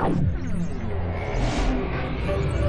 Thank you.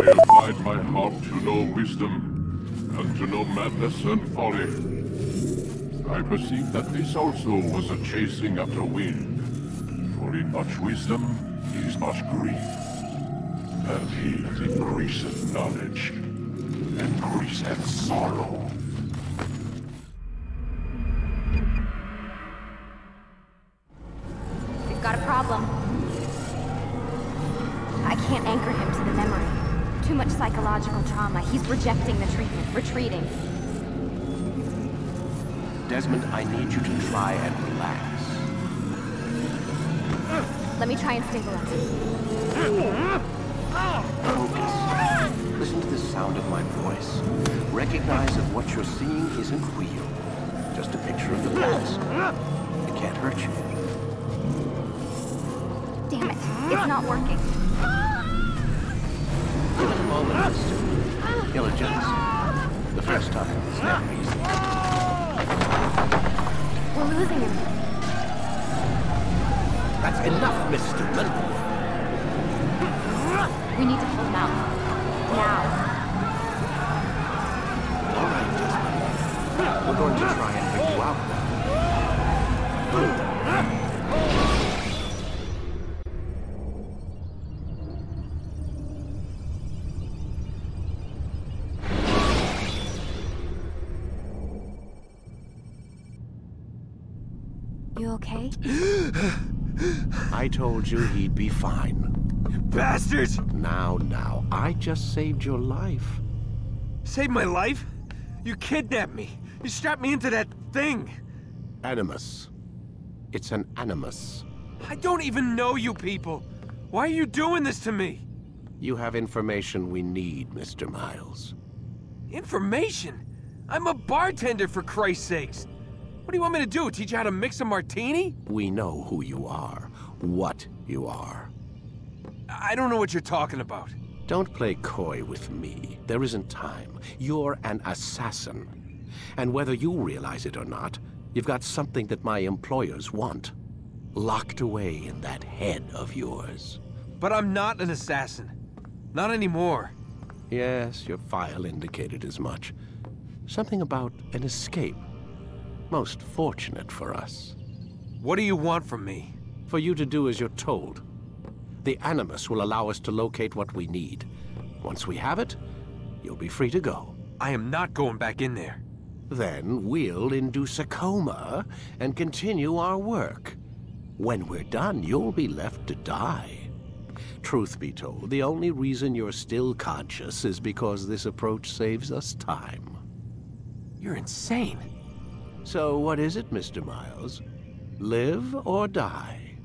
I applied my heart to know wisdom, and to know madness and folly. I perceived that this also was a chasing after wind. For in much wisdom is much grief. And he that increaseth knowledge, increaseth sorrow. He's rejecting the treatment, retreating. Desmond, I need you to try and relax. Let me try and stabilize him. Focus. Listen to the sound of my voice. Recognize that what you're seeing isn't real. Just a picture of the past. It can't hurt you. Damn it. It's not working. Give it a moment. Diligence. The first time is never easy. We're losing him. That's enough, Miss Stillman. We need to pull him out. Now. All right, Desmond. We're going to try okay? I told you he'd be fine. Bastards! Now, now, I just saved your life. Saved my life? You kidnapped me. You strapped me into that thing. Animus. It's an animus. I don't even know you people. Why are you doing this to me? You have information we need, Mr. Miles. Information? I'm a bartender, for Christ's sakes. What do you want me to do? Teach you how to mix a martini? We know who you are, what you are. I don't know what you're talking about. Don't play coy with me. There isn't time. You're an assassin. And whether you realize it or not, you've got something that my employers want. Locked away in that head of yours. But I'm not an assassin. Not anymore. Yes, your file indicated as much. Something about an escape. Most fortunate for us. What do you want from me? For you to do as you're told. The Animus will allow us to locate what we need. Once we have it, you'll be free to go. I am not going back in there. Then we'll induce a coma and continue our work. When we're done, you'll be left to die. Truth be told, the only reason you're still conscious is because this approach saves us time. You're insane. So what is it, Mr. Miles? Live or die?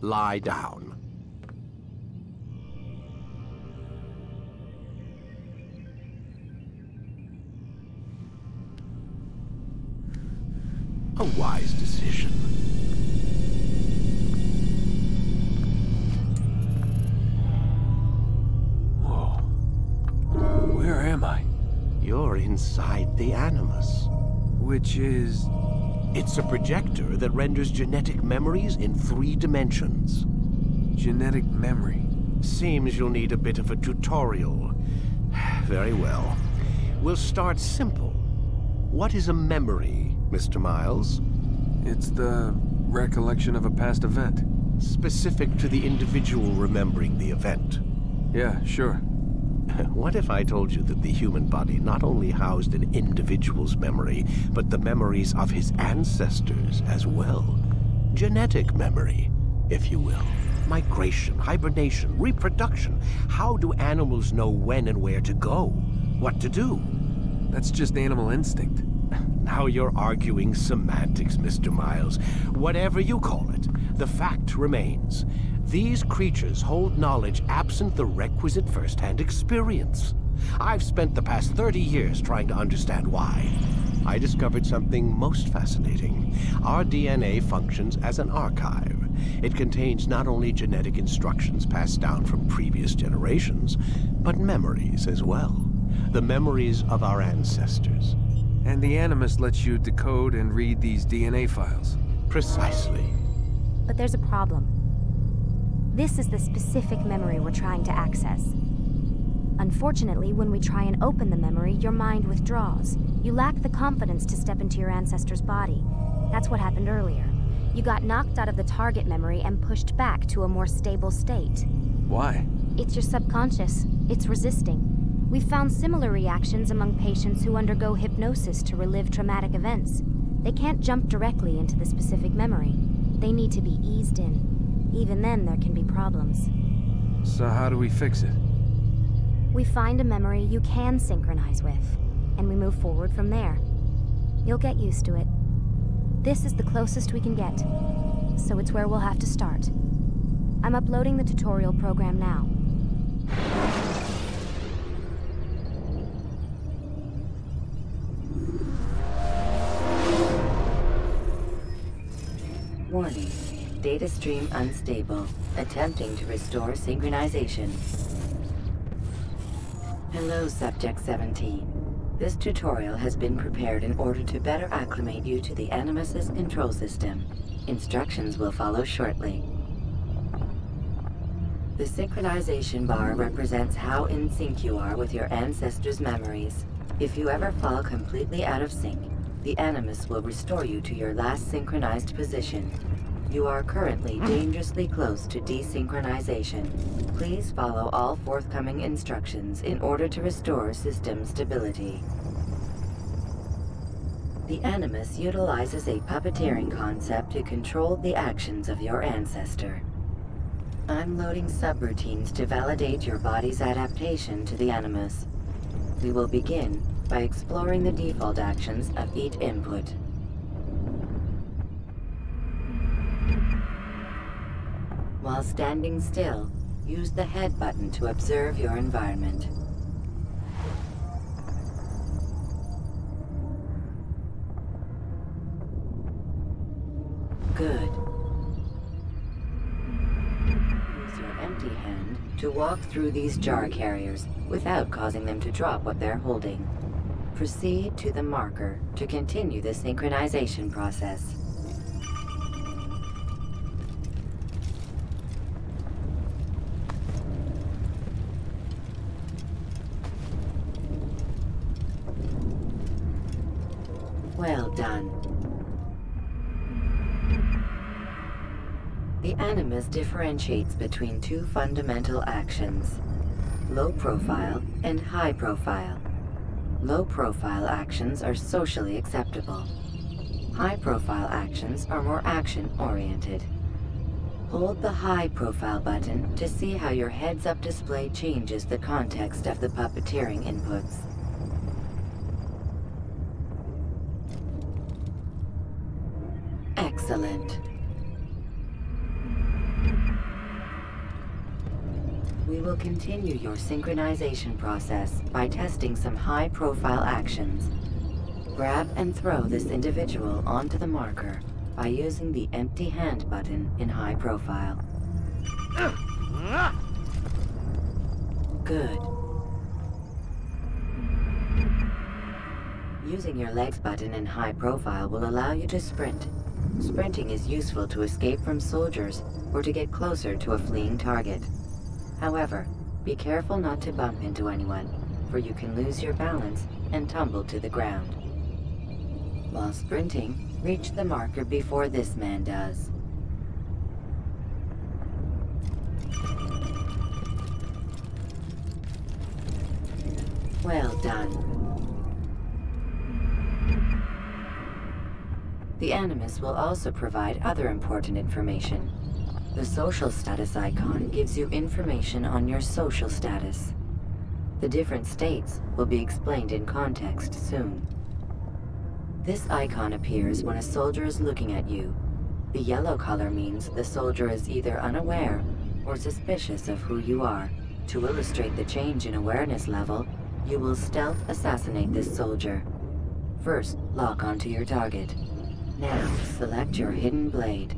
Lie down. A wise decision. Inside the Animus. Which is... It's a projector that renders genetic memories in three dimensions. genetic memory. Seems you'll need a bit of a tutorial. Very well. We'll start simple. What is a memory, Mr. Miles? It's the recollection of a past event. Specific to the individual remembering the event. Yeah, sure. What if I told you that the human body not only housed an individual's memory, but the memories of his ancestors as well? Genetic memory, if you will. Migration, hibernation, reproduction. How do animals know when and where to go? What to do? That's just animal instinct. Now you're arguing semantics, Mr. Miles. Whatever you call it, the fact remains. These creatures hold knowledge absent the requisite first-hand experience. I've spent the past 30 years trying to understand why. I discovered something most fascinating. Our DNA functions as an archive. It contains not only genetic instructions passed down from previous generations, but memories as well. The memories of our ancestors. And the Animus lets you decode and read these DNA files. Precisely. But there's a problem. This is the specific memory we're trying to access. Unfortunately, when we try and open the memory, your mind withdraws. You lack the confidence to step into your ancestor's body. That's what happened earlier. You got knocked out of the target memory and pushed back to a more stable state. Why? It's your subconscious. It's resisting. We've found similar reactions among patients who undergo hypnosis to relive traumatic events. They can't jump directly into the specific memory. They need to be eased in. Even then, there can be problems. So how do we fix it? We find a memory you can synchronize with, and we move forward from there. You'll get used to it. This is the closest we can get, so it's where we'll have to start. I'm uploading the tutorial program now. Stream unstable. Attempting to restore synchronization. Hello, Subject 17. This tutorial has been prepared in order to better acclimate you to the Animus's control system. Instructions will follow shortly. The synchronization bar represents how in sync you are with your ancestors' memories. If you ever fall completely out of sync, the Animus will restore you to your last synchronized position. You are currently dangerously close to desynchronization. Please follow all forthcoming instructions in order to restore system stability. The Animus utilizes a puppeteering concept to control the actions of your ancestor. I'm loading subroutines to validate your body's adaptation to the Animus. We will begin by exploring the default actions of each input. While standing still, use the head button to observe your environment. Good. Use your empty hand to walk through these jar carriers without causing them to drop what they're holding. Proceed to the marker to continue the synchronization process. Well done. The Animus differentiates between two fundamental actions. Low profile and high profile. Low profile actions are socially acceptable. High profile actions are more action oriented. Hold the high profile button to see how your heads up display changes the context of the puppeteering inputs. Will continue your synchronization process by testing some high-profile actions. Grab and throw this individual onto the marker by using the empty hand button in high profile. Good. Using your legs button in high profile will allow you to sprint. Sprinting is useful to escape from soldiers or to get closer to a fleeing target. However, be careful not to bump into anyone, for you can lose your balance and tumble to the ground. While sprinting, reach the marker before this man does. Well done. The Animus will also provide other important information. The social status icon gives you information on your social status. The different states will be explained in context soon. This icon appears when a soldier is looking at you. The yellow color means the soldier is either unaware or suspicious of who you are. To illustrate the change in awareness level, you will stealth assassinate this soldier. First, lock onto your target. Now, select your hidden blade.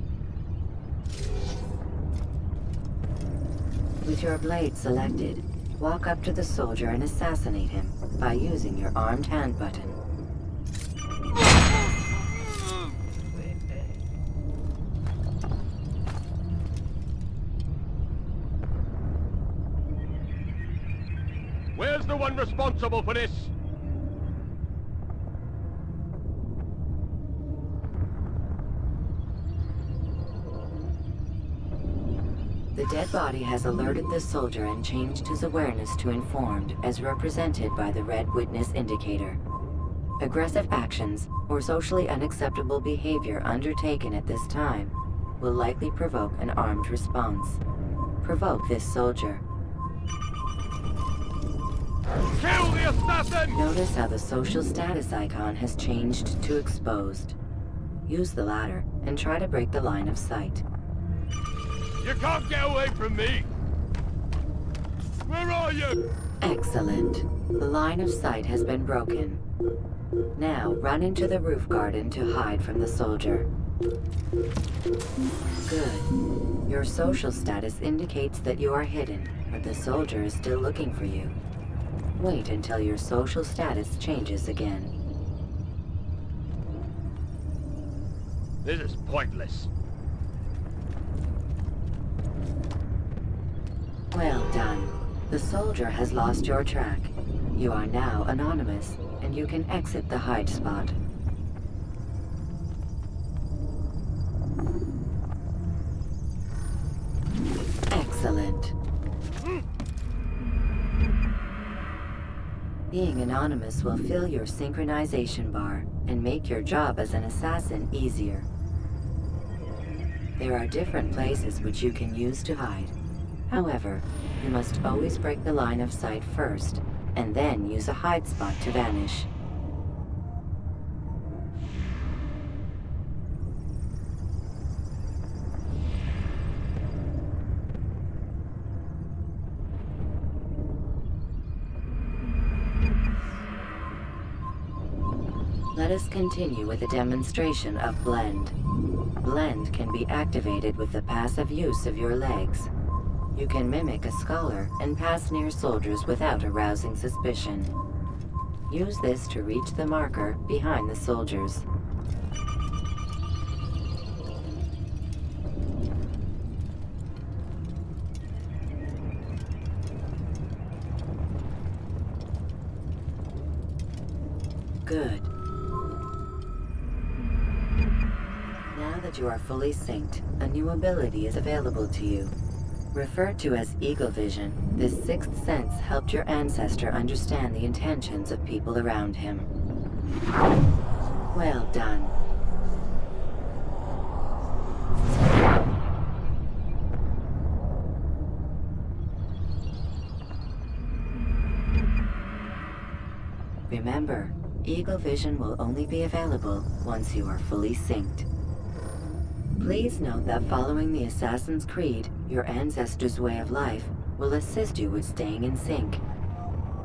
With your blade selected, walk up to the soldier and assassinate him by using your armed hand button. The dead body has alerted the soldier and changed his awareness to informed, as represented by the red witness indicator. Aggressive actions or socially unacceptable behavior undertaken at this time will likely provoke an armed response. Provoke this soldier. Kill the assassin! Notice how the social status icon has changed to exposed. Use the latter and try to break the line of sight. You can't get away from me! Where are you? Excellent. The line of sight has been broken. Now, run into the roof garden to hide from the soldier. Good. Your social status indicates that you are hidden, but the soldier is still looking for you. Wait until your social status changes again. This is pointless. Well done. The soldier has lost your track. You are now anonymous, and you can exit the hide spot. Excellent. Being anonymous will fill your synchronization bar and make your job as an assassin easier. There are different places which you can use to hide. However, you must always break the line of sight first, and then use a hide spot to vanish. Let us continue with a demonstration of Blend. Blend can be activated with the passive use of your legs. You can mimic a scholar and pass near soldiers without arousing suspicion. Use this to reach the marker behind the soldiers. Good. Now that you are fully synced, a new ability is available to you. Referred to as Eagle Vision, this sixth sense helped your ancestor understand the intentions of people around him. Well done. Remember, Eagle Vision will only be available once you are fully synced. Please note that following the Assassin's Creed, your ancestors' way of life will assist you with staying in sync.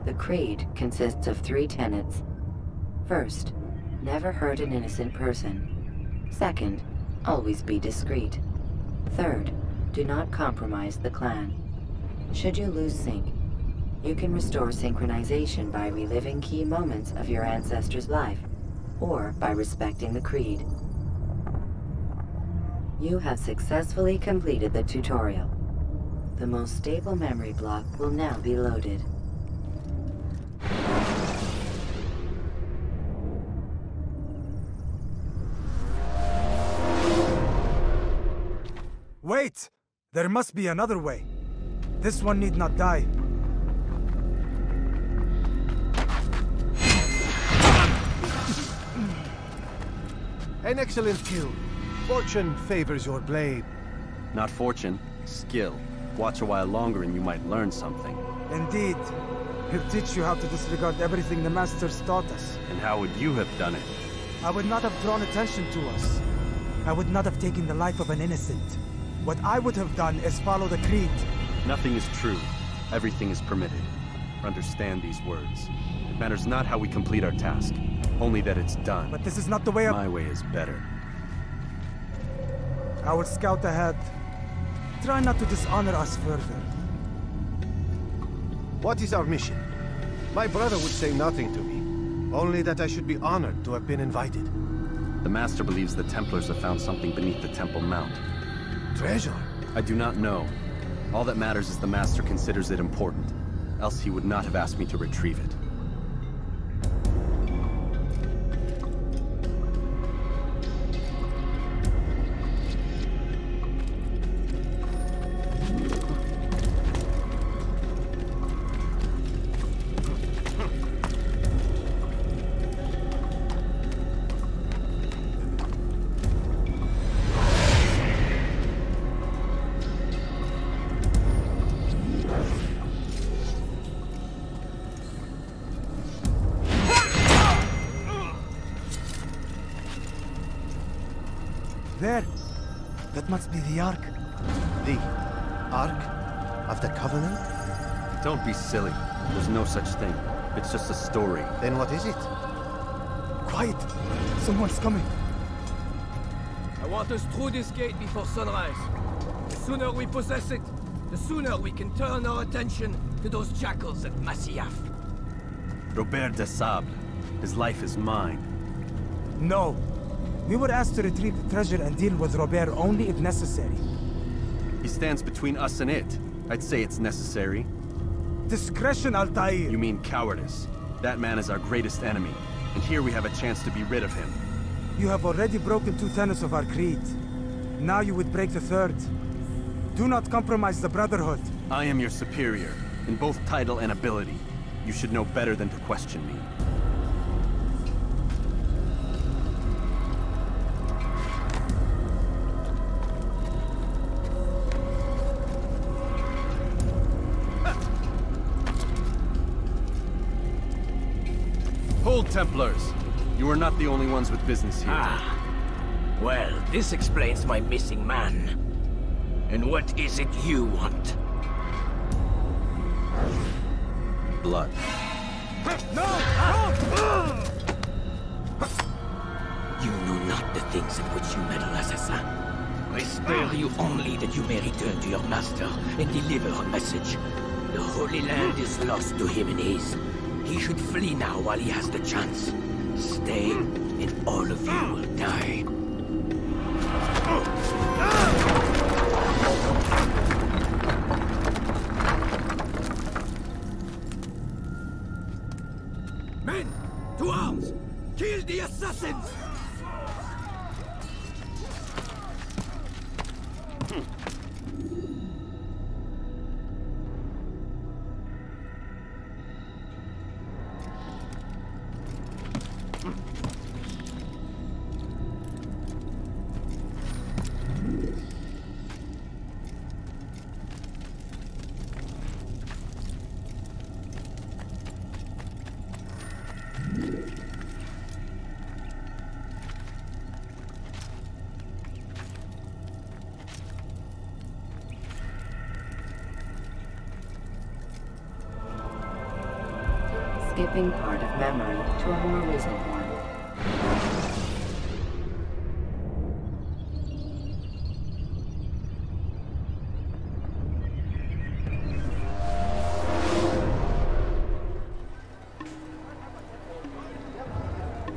The Creed consists of three tenets. First, never hurt an innocent person. Second, always be discreet. Third, do not compromise the clan. Should you lose sync, you can restore synchronization by reliving key moments of your ancestor's life, or by respecting the Creed. You have successfully completed the tutorial. The most stable memory block will now be loaded. Wait! There must be another way. This one need not die. An excellent kill. Fortune favors your blade. Not fortune, skill. Watch a while longer and you might learn something. Indeed. He'll teach you how to disregard everything the Masters taught us. And how would you have done it? I would not have drawn attention to us. I would not have taken the life of an innocent. What I would have done is follow the Creed. Nothing is true. Everything is permitted. Understand these words. It matters not how we complete our task, only that it's done. But this is not the way of- My way is better. I will scout ahead. Try not to dishonor us further. What is our mission? My brother would say nothing to me. Only that I should be honored to have been invited. The Master believes the Templars have found something beneath the Temple Mount. Treasure? I do not know. All that matters is the Master considers it important. Else he would not have asked me to retrieve it. Such thing. It's just a story. Then what is it? Quiet! Someone's coming. I want us through this gate before sunrise. The sooner we possess it, the sooner we can turn our attention to those jackals at Masyaf. Robert de Sable. His life is mine. No. We were asked to retrieve the treasure and deal with Robert only if necessary. He stands between us and it. I'd say it's necessary. Discretion, Altair! You mean cowardice. That man is our greatest enemy, and here we have a chance to be rid of him. You have already broken two tenets of our creed. Now you would break the third. Do not compromise the Brotherhood. I am your superior, in both title and ability. You should know better than to question me. Templars! You are not the only ones with business here. Ah. Well, this explains my missing man. And what is it you want? Blood. No! You know not the things in which you meddle, assassin. I spare you only that you may return to your master and deliver a message. The Holy Land is lost to him and his. He should flee now while he has the chance. Stay, and all of you will die.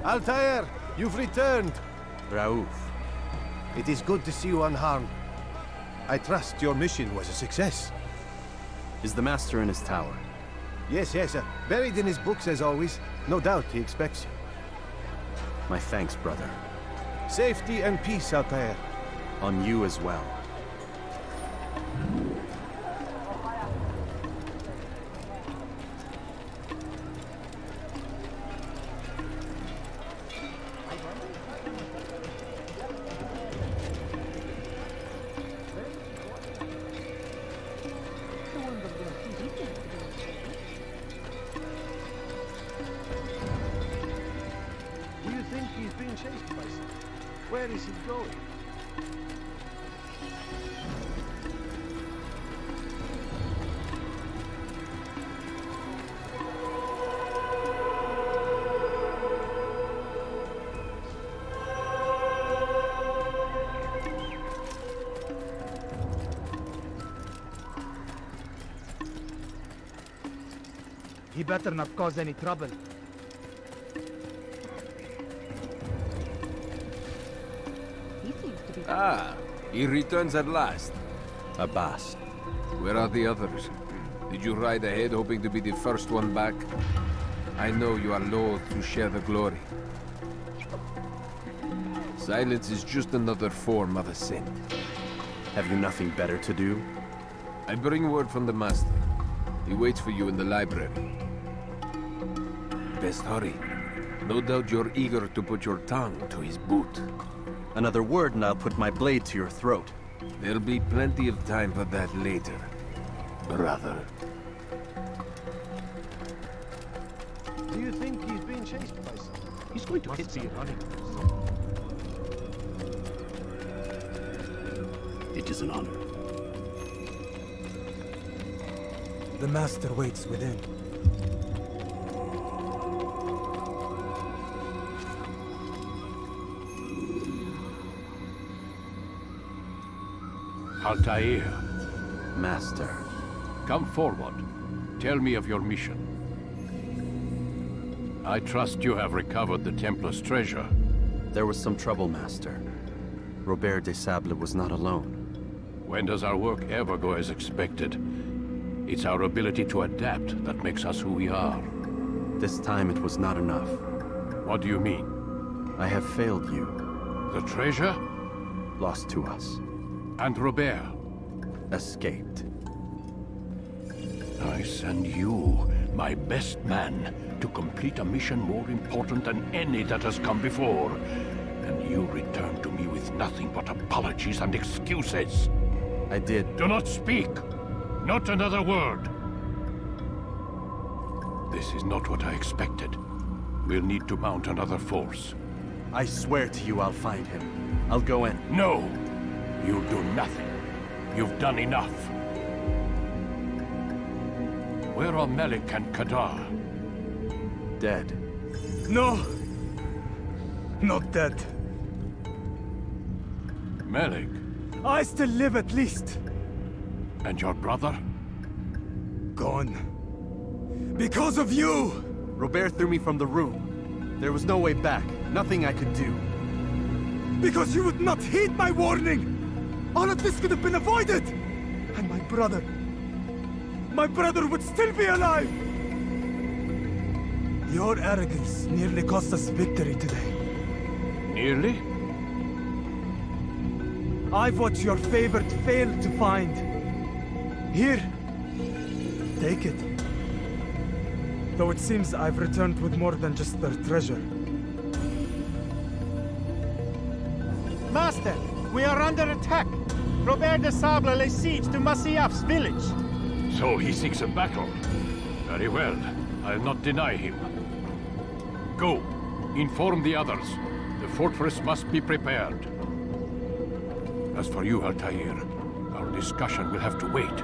Altair, you've returned. Rauf. It is good to see you unharmed. I trust your mission was a success. Is the Master in his tower? Yes, yes, uh, buried in his books as always. No doubt he expects you. My thanks, brother. Safety and peace, Altair. On you as well. He better not cause any trouble. Ah, he returns at last. Abbas. Where are the others? Did you ride ahead hoping to be the first one back? I know you are loath to share the glory. Silence is just another form of a sin. Have you nothing better to do? I bring word from the Master. He waits for you in the library. Best hurry. No doubt you're eager to put your tongue to his boot. Another word and I'll put my blade to your throat. There'll be plenty of time for that later, brother. Do you think he's being chased by something? He's going to Must hit be someone. running. It is an honor. The master waits within. Altair, Master. come forward. Tell me of your mission. I trust you have recovered the Templar's treasure. There was some trouble, Master. Robert de Sable was not alone. When does our work ever go as expected? It's our ability to adapt that makes us who we are. This time it was not enough. What do you mean? I have failed you. The treasure? Lost to us. And Robert? Escaped. I send you, my best man, to complete a mission more important than any that has come before. And you return to me with nothing but apologies and excuses. I did. Do not speak! Not another word! This is not what I expected. We'll need to mount another force. I swear to you I'll find him. I'll go in. No! You'll do nothing. You've done enough. Where are Malik and Kadar? Dead. No! Not dead. Malik, I still live at least. And your brother? Gone. Because of you! Robert threw me from the room. There was no way back. Nothing I could do. Because you would not heed my warning! All of this could have been avoided! And my brother... My brother would still be alive! Your arrogance nearly cost us victory today. Nearly? I've watched your favorite fail to find. Here. Take it. Though it seems I've returned with more than just their treasure. Master, we are under attack. Robert de Sable lays siege to Masyaf's village. So he seeks a battle. Very well. I'll not deny him. Go. Inform the others. The fortress must be prepared. As for you, Altair, our discussion will have to wait.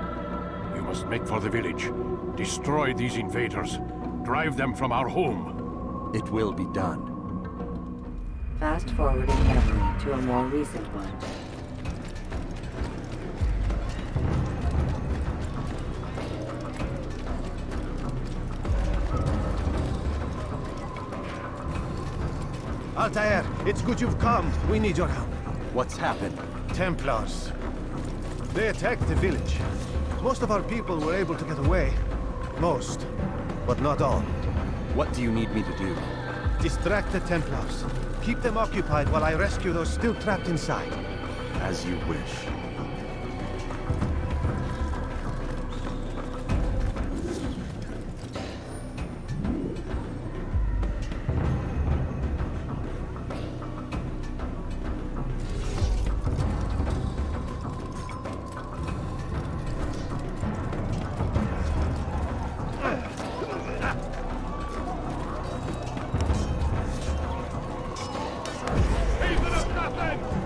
You must make for the village. Destroy these invaders. Drive them from our home. It will be done. Fast forwarding memory to a more recent one. Altair, it's good you've come. We need your help. What's happened? Templars. They attacked the village. Most of our people were able to get away. Most, but not all. What do you need me to do? Distract the Templars. Keep them occupied while I rescue those still trapped inside. As you wish. An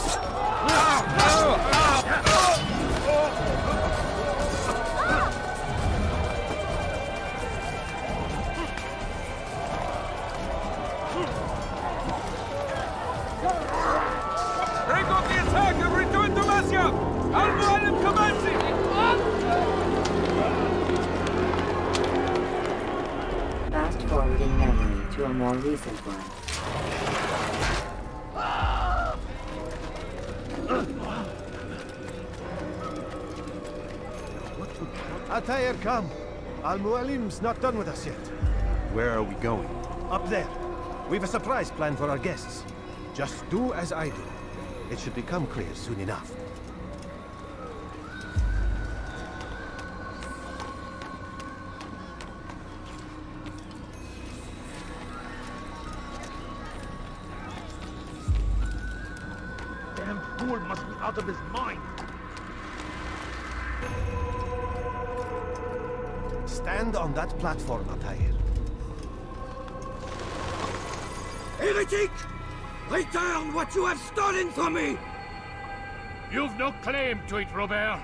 Ah! Come. Al-Mualim's not done with us yet. Where are we going? Up there. We've a surprise plan for our guests. Just do as I do. It should become clear soon enough. Heretic! Return what you have stolen from me! You've no claim to it, Robert.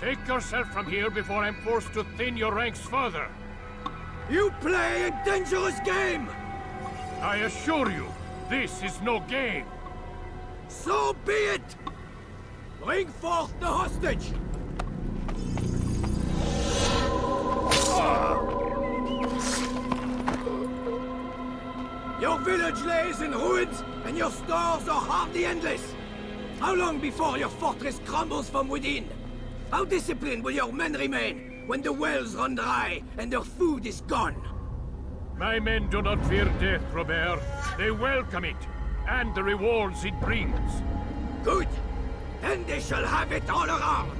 Take yourself from here before I'm forced to thin your ranks further. You play a dangerous game! I assure you, this is no game. So be it! Bring forth the hostage! Village lays in ruins, and your stores are hardly endless. How long before your fortress crumbles from within? How disciplined will your men remain when the wells run dry and their food is gone? My men do not fear death, Robert. They welcome it, and the rewards it brings. Good. Then they shall have it all around.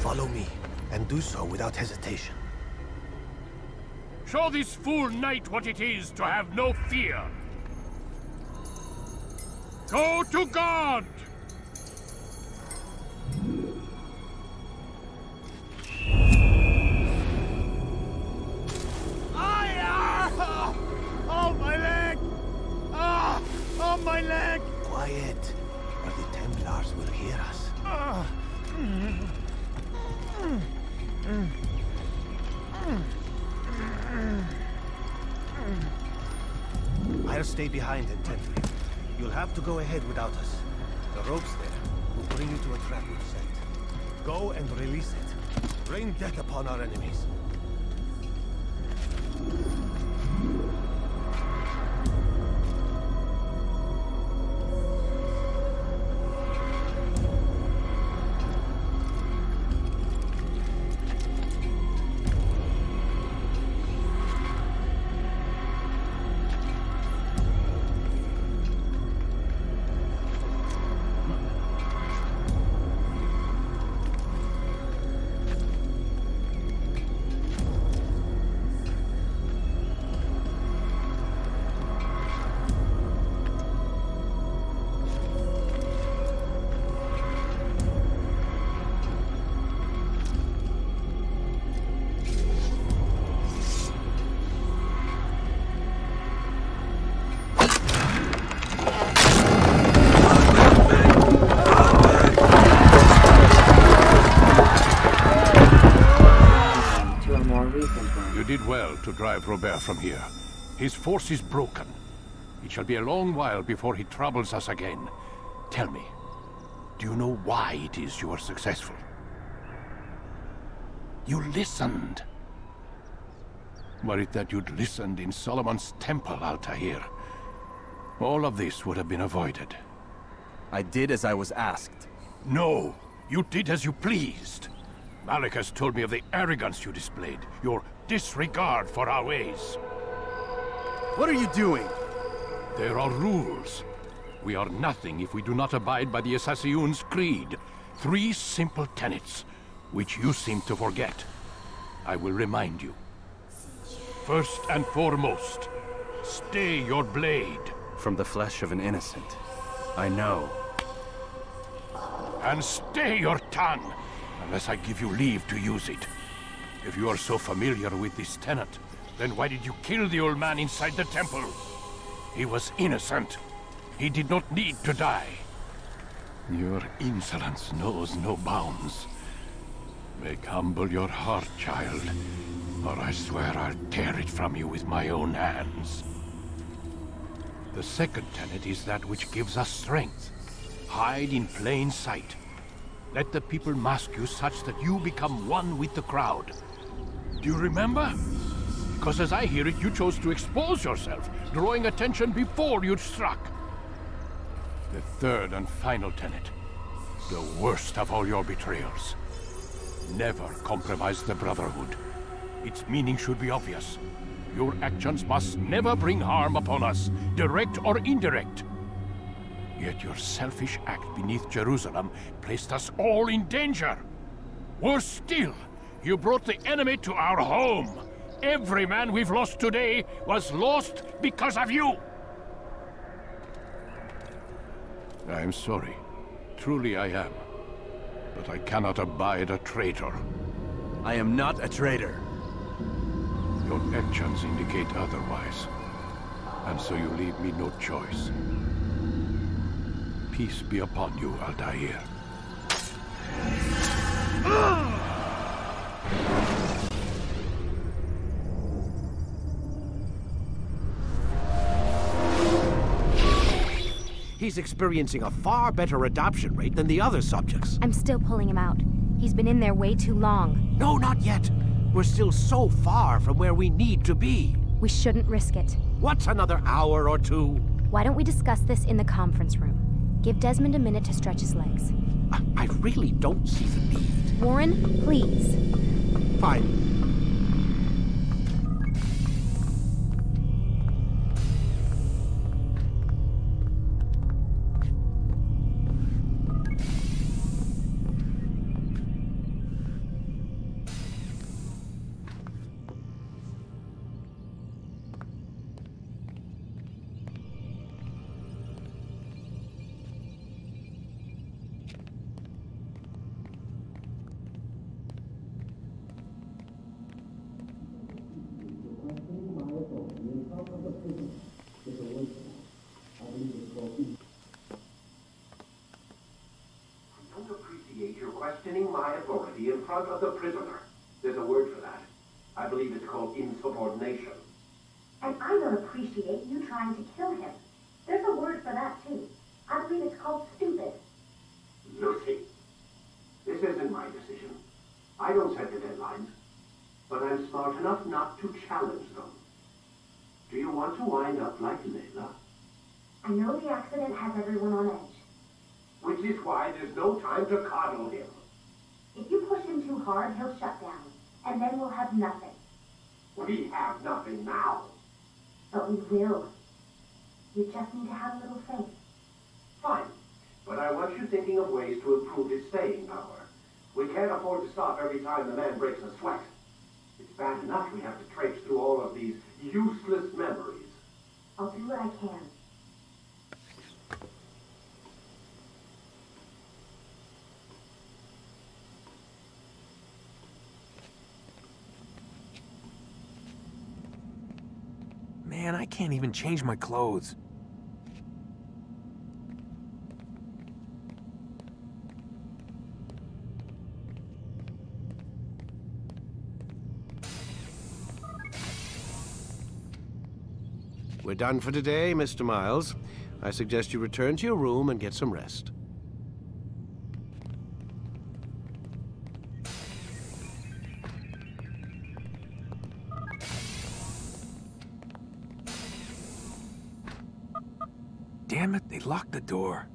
Follow me, and do so without hesitation. Show this fool knight what it is to have no fear. Go to God! Stay behind you. You'll have to go ahead without us. The ropes there will bring you to a trap we've set. Go and release it. Rain death upon our enemies. To drive Robert from here. His force is broken. It shall be a long while before he troubles us again. Tell me, do you know why it is you are successful? You listened. Were it that you'd listened in Solomon's temple, Altair, all of this would have been avoided. I did as I was asked. No, you did as you pleased. Malik has told me of the arrogance you displayed, your disregard for our ways. What are you doing? There are rules. We are nothing if we do not abide by the Assassin's creed. Three simple tenets, which you seem to forget. I will remind you. First and foremost, stay your blade. From the flesh of an innocent. I know. And stay your tongue, unless I give you leave to use it. If you are so familiar with this tenet, then why did you kill the old man inside the temple? He was innocent. He did not need to die. Your insolence knows no bounds. Make humble your heart, child, or I swear I'll tear it from you with my own hands. The second tenet is that which gives us strength. Hide in plain sight. Let the people mask you such that you become one with the crowd. Do you remember? Because as I hear it, you chose to expose yourself, drawing attention before you'd struck. The third and final tenet. The worst of all your betrayals. Never compromise the Brotherhood. Its meaning should be obvious. Your actions must never bring harm upon us, direct or indirect. Yet your selfish act beneath Jerusalem placed us all in danger. Worse still, you brought the enemy to our home. Every man we've lost today was lost because of you. I'm sorry. Truly I am. But I cannot abide a traitor. I am not a traitor. Your actions indicate otherwise. And so you leave me no choice. Peace be upon you, Altair. Ah! He's experiencing a far better adoption rate than the other subjects. I'm still pulling him out. He's been in there way too long. No, not yet. We're still so far from where we need to be. We shouldn't risk it. What's another hour or two? Why don't we discuss this in the conference room? Give Desmond a minute to stretch his legs. I, I really don't see the need. Warren, please. Fine. Questioning my authority in front of the prisoner. There's a word for that. I believe it's called insubordination. And I don't appreciate you trying to kill him. There's a word for that, too. I believe it's called stupid. Lucy, this isn't my decision. I don't set the deadlines. But I'm smart enough not to challenge them. Do you want to wind up like Layla? I know the accident has everyone on edge. Which is why there's no time to coddle him. If you push him too hard, he'll shut down. And then we'll have nothing. We nothing now. But we will. You just need to have a little faith. Fine. But I want you thinking of ways to improve his staying power. We can't afford to stop every time the man breaks a sweat. It's bad enough we have to traipse through all of these useless memories. I'll do what I can. Man, I can't even change my clothes. We're done for today, Mr. Miles. I suggest you return to your room and get some rest. Door.